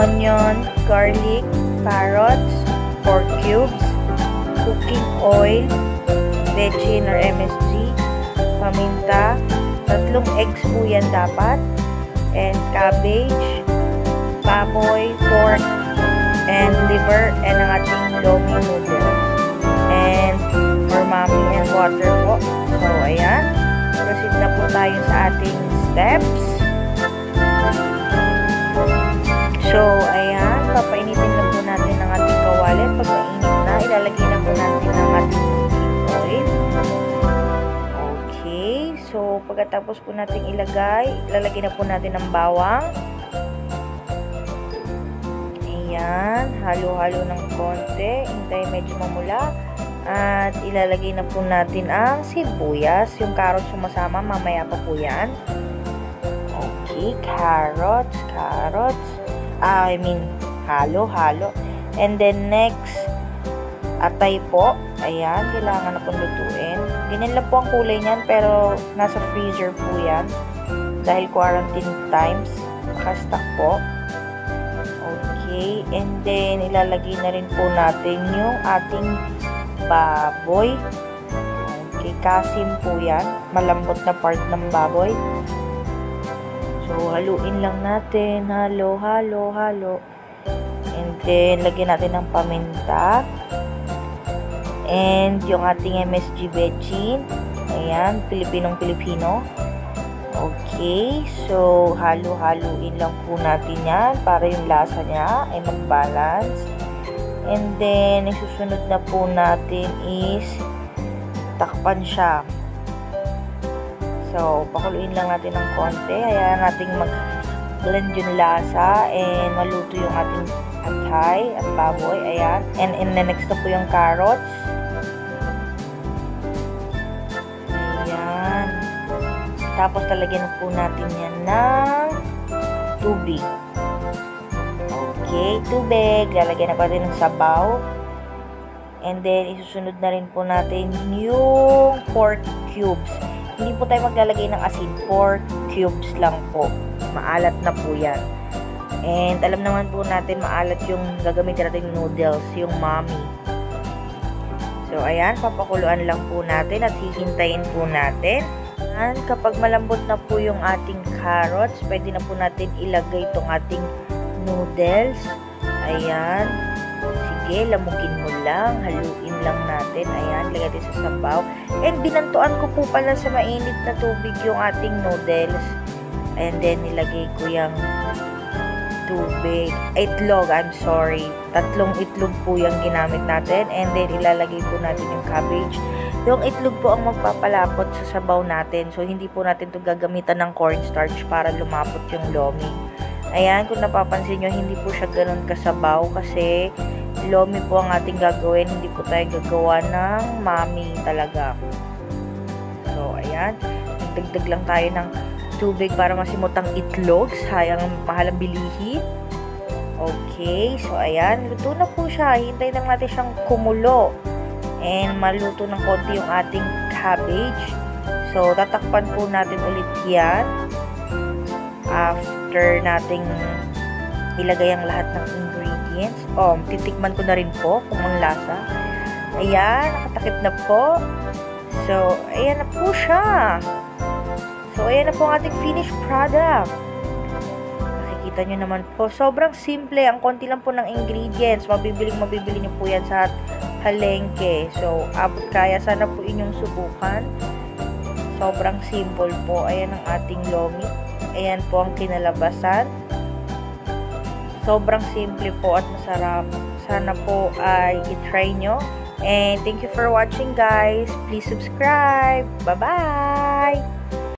onion, garlic, carrots, pork cubes, cooking oil, bechin or MSG, paminta, tatlong eggs po yan dapat, and cabbage, baboy, pork, and liver, and ang ating lomi noodles. And mommy and water po. So, ayan. Proceed na po tayo sa ating steps. So, ayan. Papainitin na po natin ang ating kawali. Pag mainit na, ilalagay na po natin ang ating oil. Okay. So, pagkatapos po natin ilagay, ilalagay na po natin ang bawang. Ayan. Halo-halo ng konti. Hintay medyo mamula. At ilalagay na po natin ang sibuyas. Yung carrots sumasama. Mamaya pa po yan. Okay. Carrots. Carrots. I mean, halo-halo. And then next, atay po. Ayan. Kailangan na pong lutuin. Ganyan lang po ang kulay niyan. Pero nasa freezer po yan. Dahil quarantine times. Nakastock po. Okay, and then ilalagay na rin po natin yung ating baboy. Okay, kasim po yan. Malambot na part ng baboy. So, haluin lang natin. Halo, halo, halo. And then, lagyan natin ng paminta. And yung ating MSG bechin. Ayan, Pilipinong-Pilipino. Okay, so halo-haluin lang po natin yan para yung lasa niya ay mag-balance. And then, susunod na po natin is takpan siya. So, pakuluin lang natin ng konti. Hayaan natin mag-blend yung lasa and maluto yung ating atay at baboy. Ayan. And, and then next na po yung carrots. Ayan. Tapos talagyan po natin yan ng tubig. Okay, tubig. Lalagyan na pa rin ng sabaw. And then, isusunod na rin po natin yung pork cubes. Hindi po tayo maglalagay ng asin. Pork cubes lang po. Maalat na po yan. And alam naman po natin maalat yung gagamitin natin noodles, yung mommy. So, ayan, papakuluan lang po natin at hihintayin po natin. And kapag malambot na po yung ating carrots, pwede na po natin ilagay itong ating noodles. Ayan. Sige, lamugin mo lang. Haluin lang natin. Ayan, lagay natin sa sabaw. And binantuan ko po pala sa mainit na tubig yung ating noodles. And then, nilagay ko yung tubig. Itlog, I'm sorry. Tatlong itlog po yung ginamit natin. And then, ilalagay po natin yung cabbage. Yung itlog po ang magpapalapot sa sabaw natin. So, hindi po natin to gagamitan ng cornstarch para lumapot yung lomi. Ayan, kung napapansin nyo, hindi po siya ganun kasabaw kasi lomi po ang ating gagawin. Hindi po tayo gagawa ng mami talaga. So, ayan. Nagdagdag lang tayo ng tubig para masimutang itlog. Sayang mahal ang bilihin. Okay, so ayan. Luto na po siya. Hintay lang natin siyang kumulo. And maluto ng konti yung ating cabbage. So, tatakpan po natin ulit yan. After nating ilagay ang lahat ng ingredients. Oh, titikman ko na rin po kung ang lasa. Ayan, nakatakip na po. So, ayan na po siya. So, ayan na po ang ating finished product. Makikita nyo naman po. Sobrang simple. Ang konti lang po ng ingredients. Mabibiling mabibili nyo po yan sa palengke. So, abot kaya. Sana po inyong subukan. Sobrang simple po. Ayan ang ating lomi. Ayan po ang kinalabasan. Sobrang simple po at masarap. Sana po ay i-try nyo. And thank you for watching guys. Please subscribe. Bye-bye!